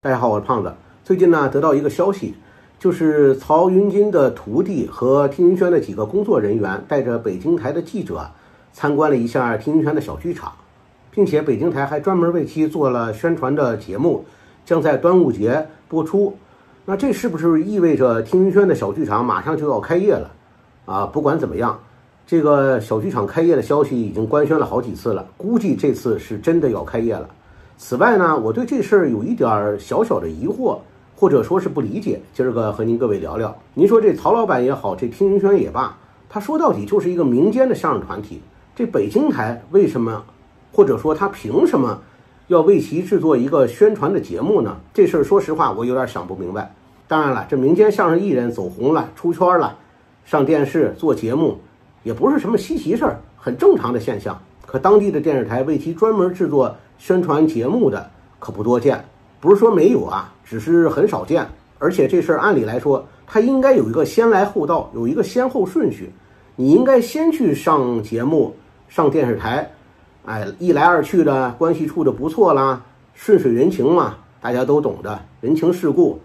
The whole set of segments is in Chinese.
大家好，我是胖子。最近呢，得到一个消息，就是曹云金的徒弟和听云轩的几个工作人员带着北京台的记者参观了一下听云轩的小剧场，并且北京台还专门为其做了宣传的节目，将在端午节播出。那这是不是意味着听云轩的小剧场马上就要开业了？啊，不管怎么样，这个小剧场开业的消息已经官宣了好几次了，估计这次是真的要开业了。此外呢，我对这事儿有一点小小的疑惑，或者说是不理解。今儿个和您各位聊聊。您说这曹老板也好，这听云轩也罢，他说到底就是一个民间的相声团体。这北京台为什么，或者说他凭什么要为其制作一个宣传的节目呢？这事儿说实话，我有点想不明白。当然了，这民间相声艺人走红了、出圈了，上电视做节目，也不是什么稀奇事儿，很正常的现象。可当地的电视台为其专门制作。宣传节目的可不多见，不是说没有啊，只是很少见。而且这事儿按理来说，它应该有一个先来后到，有一个先后顺序。你应该先去上节目，上电视台，哎，一来二去的关系处的不错啦，顺水人情嘛，大家都懂的，人情世故，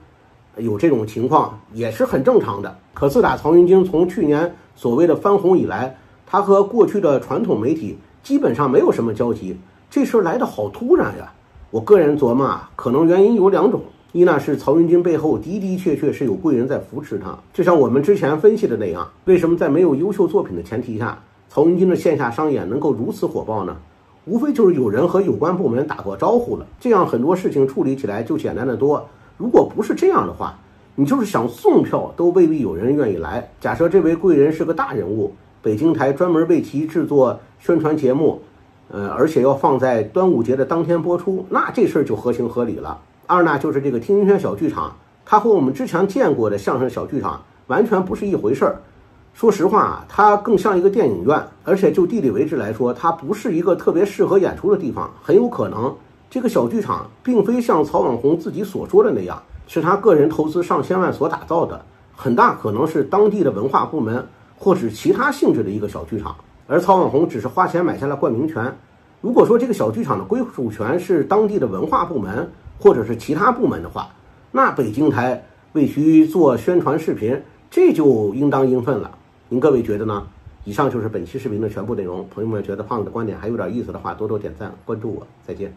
有这种情况也是很正常的。可自打曹云金从去年所谓的翻红以来，他和过去的传统媒体基本上没有什么交集。这事儿来的好突然呀！我个人琢磨啊，可能原因有两种：一呢是曹云金背后的的确确是有贵人在扶持他，就像我们之前分析的那样。为什么在没有优秀作品的前提下，曹云金的线下商演能够如此火爆呢？无非就是有人和有关部门打过招呼了，这样很多事情处理起来就简单的多。如果不是这样的话，你就是想送票都未必有人愿意来。假设这位贵人是个大人物，北京台专门为其制作宣传节目。呃，而且要放在端午节的当天播出，那这事儿就合情合理了。二呢，就是这个听音轩小剧场，它和我们之前见过的相声小剧场完全不是一回事儿。说实话，它更像一个电影院，而且就地理位置来说，它不是一个特别适合演出的地方。很有可能，这个小剧场并非像曹网红自己所说的那样，是他个人投资上千万所打造的，很大可能是当地的文化部门或是其他性质的一个小剧场。而曹网红只是花钱买下了冠名权。如果说这个小剧场的归属权是当地的文化部门或者是其他部门的话，那北京台为其做宣传视频，这就应当应分了。您各位觉得呢？以上就是本期视频的全部内容。朋友们觉得胖子的观点还有点意思的话，多多点赞关注我。再见。